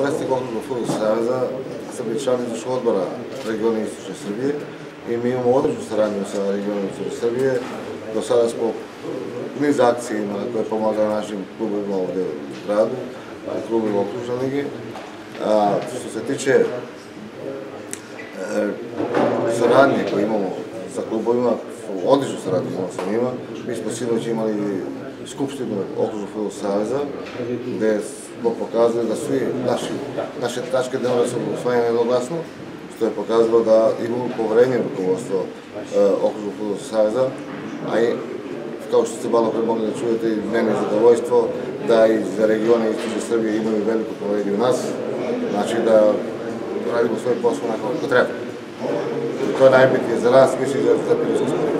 predstavnik Okrugog futbolskog saveza, sam bio član odbora regiona Istočne Srbije i mi imamo određenu saradnju sa regionom Istočne Srbije. Do sada smo niz akcije imali koje pomagaju našim klubima ovdje u gradu, klubima Okružne lige. Što se tiče e, saradnje koje imamo sa klubovima, odličnu saradnju imamo sa njima. Mi smo sinoć imali скупштина околу фудбал савеза де го показале да сви наши наши тачки денес се усвоени едногласно што е показало да има поверење во руководство околу фудбал савеза а и како што се бало пред да чуете и мене задоволство да и за региони и за Србија имаме велико поверење у нас значи да правиме свој посао како треба тоа најбитно за нас мислам за, за, за, за, за,